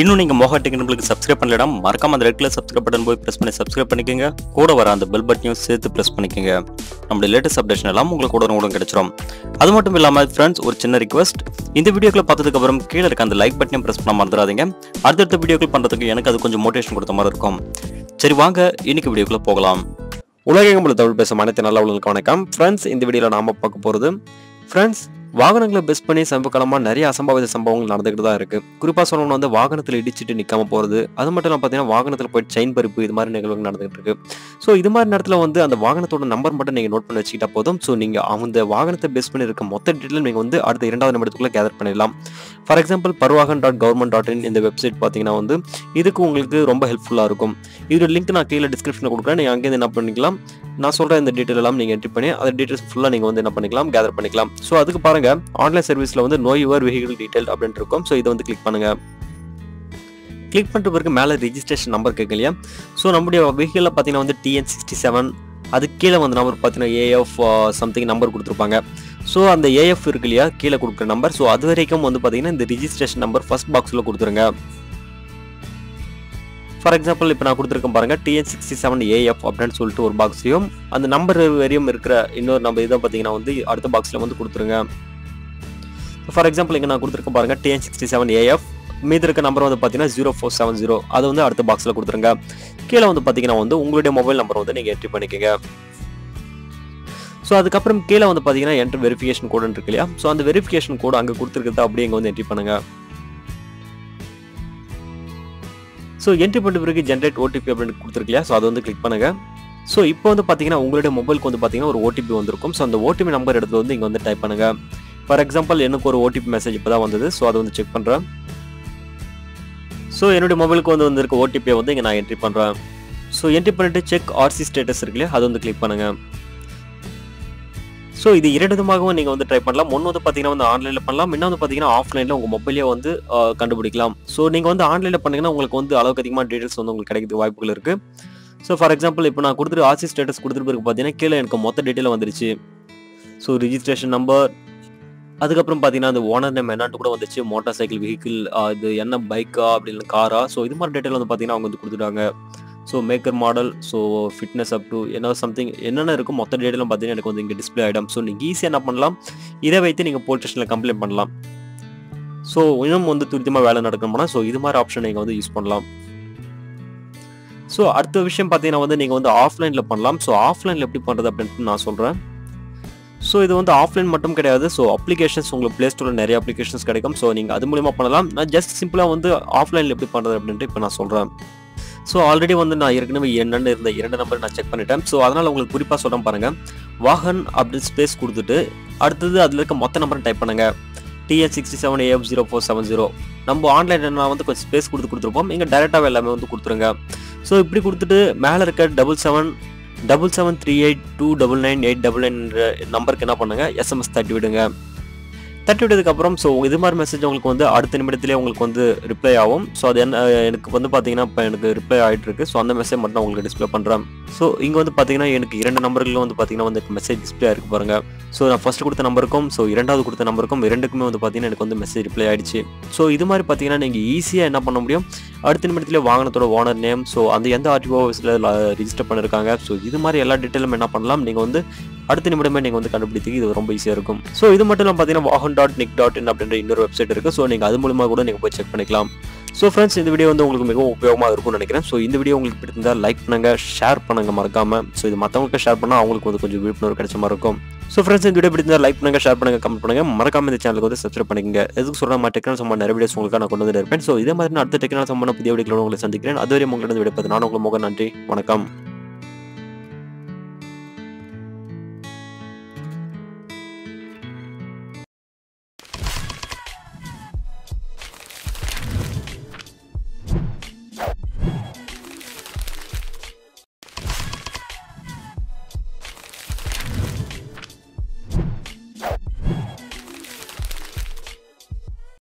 இன்னும் நீங்கள் மோகா நம்மளுக்கு சப்ஸ்கிரைப் பண்ணலாம் மறக்காம அந்த ரெட் கலர் சப்ஸ்கிரைப் பட்டன் போய் பிரஸ் பண்ணி சப்ஸ்கிரைப் பண்ணிக்கோங்க. கூட வர அந்த பெல் பட்டனையும் சேர்த்து ப்ரெஸ் பண்ணிக்கோங்க. நம்மளுடைய லேட்டஸ்ட் அப்டேஷன் எல்லாம் உங்களுக்கு கூட கூட கிடைச்சிரும். அது மட்டும் இல்லாமல் ஃப்ரெண்ட்ஸ் ஒரு சின்ன ரிக்வஸ்ட் இந்த வீடியோக்களை பார்த்ததுக்கு அப்புறம் கீழே இருக்க அந்த லைக் பட்டனையும் பிரஸ் பண்ண மறந்துடாதீங்க. அடுத்தடுத்த வீடியோக்கள் பண்றதுக்கு எனக்கு அது கொஞ்சம் மோட்டிவேஷன் கொடுத்த மாதிரி இருக்கும். சரி வாங்க இன்னைக்கு வீடியோக்குள்ள போகலாம். உலகெங்கும் தமிழ் பேசும் அனைத்து நல்ல உள்ளவங்களுக்கு வணக்கம். ஃப்ரெண்ட்ஸ் இந்த வீடியோவில் நாம பார்க்க போகிறது ஃப்ரெண்ட்ஸ் வாகனங்களை பெஸ்ட் பண்ணி சமீபகாலமாக நிறைய அசம்பாவித சம்பவங்கள் நடந்துகிட்டு தான் இருக்குது குறிப்பாக சொல்லணும்னா வந்து வாகனத்தில் இடிச்சிட்டு நிற்காம போகிறது அது மட்டும் இல்லாமல் பார்த்தீங்கன்னா வாகனத்தில் போய் செயின் பறிப்பு இது மாதிரி நிகழ்வுகள் நடந்துகிட்டு இருக்கு. ஸோ இது மாதிரி நேரத்தில் வந்து அந்த வாகனத்தோட நம்பர் மட்டும் நீங்கள் நோட் பண்ணி வச்சுக்கிட்டா போதும். ஸோ நீங்கள் அந்த வாகனத்தை பெஸ்ட் பண்ணி இருக்க மொத்த டீட்டெயில் நீங்கள் வந்து அடுத்த இரண்டாவது நிமிடத்துக்குள்ளே கேதர் பண்ணிடலாம். For example Parivahan dot government dot in இந்த வெப்சைட் பார்த்தீங்கன்னா வந்து இதுக்கு உங்களுக்கு ரொம்ப ஹெல்ப்ஃபுல்லாக இருக்கும். இதோட லிங்க் நான் கீழே டிஸ்கிரிப்ஷனில் கொடுக்குறேன். நீங்கள் அங்கேருந்து என்ன பண்ணிக்கலாம்? நான் சொல்கிற இந்த டீட்டெயில் எல்லாம் நீங்கள் என்ட்ரி பண்ணி அந்த டீட்டெயில்ஸ் ஃபுல்லாக நீங்கள் வந்து என்ன பண்ணிக்கலாம் கேதர் பண்ணிக்கலாம். ஸோ அதுக்கு பாருங்கள் ஆன்லைன் சர்வீஸில் வந்து நோ யுவர் வெஹிக்கிள் டீட்டெயில் அப்படின்ட்டு இருக்கும். ஸோ இதை வந்து கிளிக் பண்ணுங்க. கிளிக் பண்ணுற பிறகு மேலே ரிஜிஸ்ட்ரேஷன் நம்பர் கேட்க இல்லையா? ஸோ நம்முடைய வெஹிக்கிளில் பார்த்தீங்கன்னா வந்து டிஎன் சிக்ஸ்டி செவன் அது கீழே வந்து நம்பர் பார்த்தீங்கன்னா ஏஎஃப் சம்திங் நம்பர் uh, கொடுத்துருப்பாங்க. ஸோ அந்த ஏஎஃப் இருக்கு இல்லையா? கீழே கொடுக்குற நம்பர் ஸோ அது வரைக்கும் வந்து பார்த்தீங்கன்னா இந்த ரிஜிஸ்ட்ரேஷன் நம்பர் ஃபர்ஸ்ட் பாக்ஸில் கொடுத்துருங்க. ஃபார் எக்ஸாம்பிள் இப்போ நான் கொடுத்துருக்கேன் பாருங்க டிஎன் சிக்ஸ்டி செவன் ஏஎஃப் அப்படின்னு சொல்லிட்டு ஒரு பாக்ஸையும் அந்த நம்பர் வரையும் இருக்கிற இன்னொரு நம்பர் இதை பார்த்தீங்கன்னா வந்து அடுத்த பாக்ஸில் வந்து கொடுத்துருங்க. ஃபார் எக்ஸாம்பிள் இங்கே நான் கொடுத்துருக்கேன் பாருங்க டிஎன் சிக்ஸ்டி செவன் ஏஎஃப் மீதி இருக்க நம்பர் வந்து பார்த்தீங்கன்னா ஜீரோ ஃபோர் செவன் ஜீரோ அது வந்து அடுத்த பாக்ஸில் கொடுத்துருங்க. கீழே வந்து பார்த்தீங்கன்னா வந்து உங்களுடைய மொபைல் நம்பர் வந்து நீங்கள் என்ட்ரி பண்ணிக்கோங்க. ஸோ அதுக்கப்புறம் கீழே வந்து பார்த்தீங்கன்னா என்ட்ரு வெரிஃபிகேஷன் கோடுன்னு இருக்கு இல்லையா? ஸோ அந்த வெரிஃபிகேஷன் கோடு அங்கே கொடுத்துருக்கிறத அப்படியே இங்கே வந்து என்ட்ரி பண்ணுங்க. ஸோ என்ட்ரி பண்ண பிறகு ஜென்ரேட் ஓடிபி அப்படின்னு கொடுத்துருக்கலையா ஸோ அதை வந்து கிளிக் பண்ணுங்க. ஸோ இப்போ வந்து பார்த்தீங்கன்னா உங்களுடைய மொபைலுக்கு வந்து பார்த்தீங்கன்னா ஒரு ஓடிபி வந்திருக்கும். ஸோ அந்த ஓடிபி நம்பர் இடத்துல வந்து இங்கே வந்து டைப் பண்ணுங்க. ஃபார் எக்ஸாம்பிள் எனக்கு ஒரு ஓடிபி மெசேஜ் இப்போ தான் வந்தது. ஸோ அதை வந்து செக் பண்ணுறேன் ஸோ என்னுடைய மொபைலுக்கு வந்து வந்திருக்க ஓடிபியை வந்து இங்கே நான் என்ட்ரி பண்ணுறேன் ஸோ என்ட்ரி பண்ணிட்டு செக் ஆர்சி ஸ்டேட்டஸ் இருக்குல்லையா அதை வந்து கிளிக் பண்ணுங்கள் ஸோ இது இரண்டு விதமாகவும் நீங்கள் வந்து ட்ரை பண்ணலாம். ஒன்று வந்து பார்த்தீங்கன்னா வந்து ஆன்லைனில் பண்ணலாம். இன்னும் வந்து பார்த்தீங்கன்னா ஆஃப்லைனில் உங்கள் மொபைலே வந்து கண்டுபிடிக்கலாம். ஸோ நீங்கள் வந்து ஆன்லைனில் பண்ணீங்கன்னா உங்களுக்கு வந்து அளவுக்கு அதிகமாக டீட்டெயில்ஸ் வந்து உங்களுக்கு கிடைக்கிறதுக்கு வாய்ப்புகள் இருக்குது ஸோ ஃபார் எக்ஸாம்பிள் இப்போ நான் கொடுத்துட்டு ஆர்சி ஸ்டேட்டஸ் கொடுத்துட்டு பிறகு பார்த்தீங்கன்னா கீழே எனக்கு மொத்த டீட்டெயில் வந்துருச்சு. ஸோ ரிஜிஸ்ட்ரேஷன் நம்பர் அதுக்கப்புறம் பார்த்தீங்கன்னா அந்த ஓனர் நேம் என்னான்ட்டு கூட வந்துச்சு மோட்டார் சைக்கிள் வெஹிக்கிள் இது என்ன பைக்கா அப்படின்னு காரா ஸோ இது மாதிரி டீட்டெயில் வந்து பார்த்தீங்கன்னா அவங்க வந்து கொடுத்துட்டாங்க. So maker model so fitness up to என்ன சம்திங் என்னென்ன இருக்கும் மொத்த டேட்டெலாம் பார்த்தீங்கன்னா எனக்கு வந்து இங்கே டிஸ்பிளே ஆகிடும் ஸோ நீங்கள் ஈஸியாக என்ன பண்ணலாம்? இதை வைத்து நீங்கள் போலீஸ் ஸ்டேஷனில் கம்ப்ளைண்ட் பண்ணலாம். ஸோ இன்னும் வந்து துரிதமாக வேலை நடக்கணும்னா ஸோ இது மாதிரி ஆப்ஷன் நீங்கள் வந்து யூஸ் பண்ணலாம். ஸோ அடுத்த விஷயம் பார்த்தீங்கன்னா வந்து நீங்கள் வந்து ஆஃப்லைனில் பண்ணலாம். ஸோ ஆஃப்லைனில் எப்படி பண்ணுறது அப்படின்ட்டு நான் சொல்கிறேன் ஸோ இது வந்து ஆஃப்லைன் மட்டும் கிடையாது. ஸோ அப்ளிகேஷன்ஸ் உங்களுக்கு ப்ளே ஸ்டோரில் நிறைய அப்ளிகேஷன்ஸ் கிடைக்கும். ஸோ நீங்கள் அது மூலியமாக பண்ணலாம். நான் ஜஸ்ட் சிம்பிளாக வந்து ஆஃப்லைனில் எப்படி பண்ணுறது அப்படின்ட்டு இப்போ நான் சொல்கிறேன் ஸோ ஆல்ரெடி வந்து நான் ஏற்கனவே என்னென்னு இருந்த இரண்டு நம்பர் நான் செக் பண்ணிட்டேன். ஸோ அதனால் உங்களுக்கு குறிப்பாக சொல்ல பாருங்கள் வாகன் அப்படின்னு ஸ்பேஸ் கொடுத்துட்டு அடுத்தது அதில் இருக்க மொத்த நம்பரை டைப் பண்ணுங்க. TS sixty seven AF zero four seven zero நம்ம ஆன்லைன் நான் வந்து கொஞ்சம் ஸ்பேஸ் கொடுத்து கொடுத்துருப்போம். இங்கே டேரெக்டாக எல்லாமே வந்து கொடுத்துருங்க. ஸோ இப்படி கொடுத்துட்டு மேலே இருக்க double seven double seven three eight two double nine eight double nine நம்பருக்கு என்ன பண்ணுங்கள் எஸ்எம்எஸ் தட்டி விடுங்க. தட்டி விட்டதுக்கப்புறம் ஸோ இது மாதிரி மெசேஜ் உங்களுக்கு வந்து அடுத்த நிமிடத்திலே உங்களுக்கு வந்து ரிப்ளை ஆகும். ஸோ அது என்ன எனக்கு வந்து பார்த்தீங்கன்னா இப்போ எனக்கு ரிப்ளை ஆகிட்டு இருக்கு. ஸோ அந்த மெசேஜ் மட்டும் நான் உங்களுக்கு டிஸ்ப்ளே பண்ணுறேன் ஸோ இங்கே வந்து பார்த்தீங்கன்னா எனக்கு இரண்டு நம்பர்களும் வந்து பார்த்தீங்கன்னா வந்து மெசேஜ் டிஸ்ப்ளே ஆயிருக்கு பாருங்க. ஸோ நான் ஃபர்ஸ்ட் கொடுத்த நம்பருக்கும் ஸோ இரண்டாவது கொடுத்த நம்பருக்கும் இரண்டுக்குமே வந்து பார்த்தீங்கன்னா எனக்கு வந்து மெசேஜ் ரிப்ளை ஆயிடுச்சு. ஸோ இது மாதிரி பார்த்தீங்கன்னா நீங்கள் ஈஸியாக என்ன பண்ண முடியும்? அடுத்த நிமிடத்திலே வாகனத்தோட ஓனர் நேம் ஸோ அந்த எந்த ஆர்டிஓ ஆஃபீஸில் ரிஜிஸ்டர் பண்ணியிருக்காங்க ஸோ இது மாதிரி எல்லா டீட்டெயிலும் என்ன பண்ணலாம்? நீங்கள் வந்து அடுத்த நிமிடமே நீங்கள் வந்து கண்டுபிடித்துக்கு இது ரொம்ப ஈஸியாக இருக்கும். ஸோ இது மட்டும் இல்லாமல் பார்த்தீங்கன்னா Vahan dot NIC dot in அப்படின்ற இன்னொரு வெப்சைட் இருக்குது ஸோ நீங்கள் அது மூலமாக கூட நீங்கள் போய் செக் பண்ணிக்கலாம். ஸோ ஃப்ரெண்ட்ஸ் இந்த வீடியோ வந்து உங்களுக்கு மிகவும் உபயோகமாக இருக்கும்னு நினைக்கிறேன். ஸோ இந்த வீடியோ உங்களுக்கு பிடிச்சிருந்தால் லைக் பண்ணுங்கள் ஷேர் பண்ணுங்கள் மறக்காமல் ஸோ இது மற்றவங்களுக்கு ஷேர் பண்ணால் அவங்களுக்கு வந்து கொஞ்சம் விழிப்புணர்வு கிடைச்ச மாதிரி இருக்கும். ஸோ ஃப்ரெண்ட்ஸ் இந்த வீடியோ பிடிச்சிருந்தா லைக் பண்ணுங்க ஷேர் பண்ணுங்க கமெண்ட் பண்ணுங்க. மறக்காம இந்த சேனலுக்கு வந்து சப்ஸ்கிரைப் பண்ணிக்கங்க. எதுக்கு சொல்ல மாதிரி டெக்னாலஜி சம்பந்த நிறைய வீடியோஸ் உங்களுக்கு நான் கொண்டு வந்து இருப்பேன். ஸோ இதே மாதிரி நான் அடுத்த டெக்னாலஜி சம்பந்த புதிய வீடியோக்களோட உங்களை சந்திக்கிறேன். அதுவரை உங்களிடம் விடைப்பது நான் உங்களுக்கு முக நன்றி வணக்கம்.